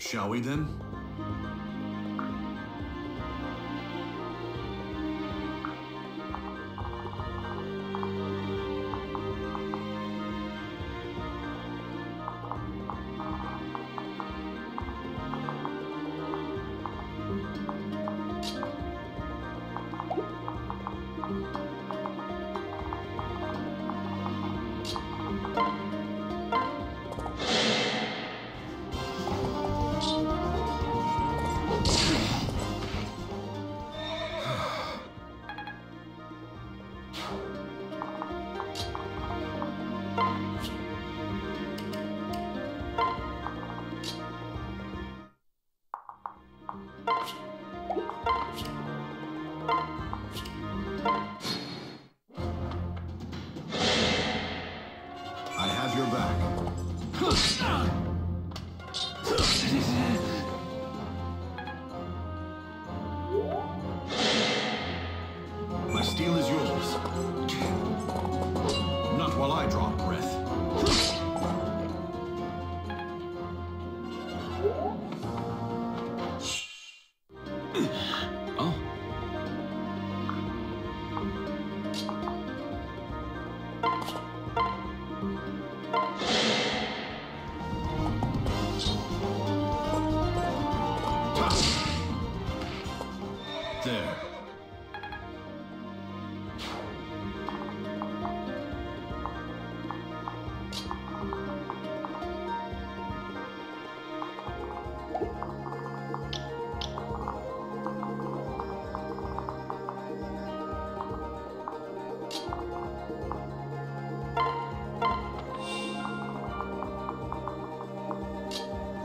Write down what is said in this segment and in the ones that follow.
Shall we then? I have your back.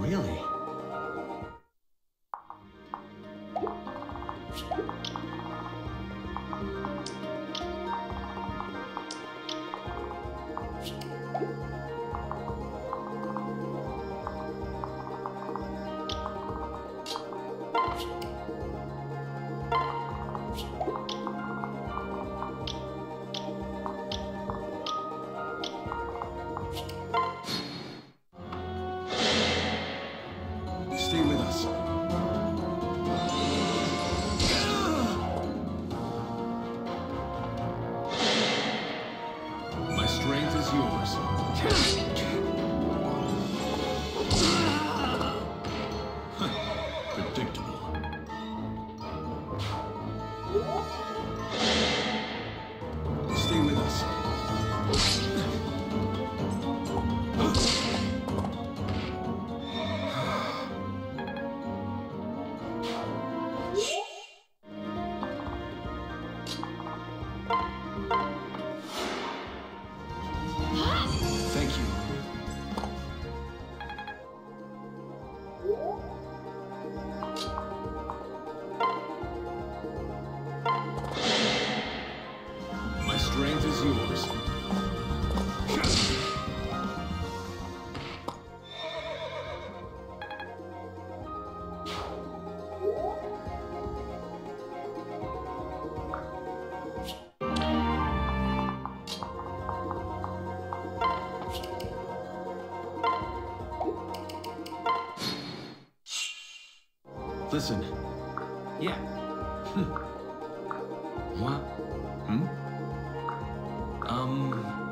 Really? Stay Listen, Yeah. Hmm. What? hmm? Um.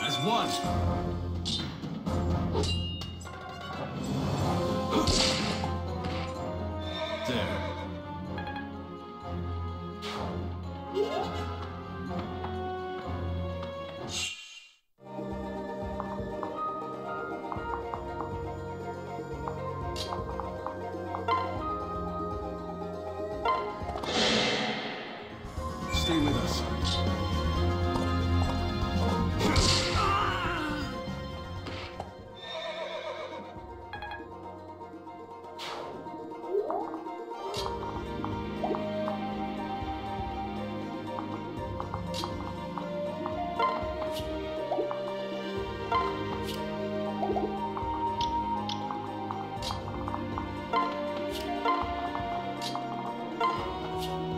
As one. There. Stay with us. I've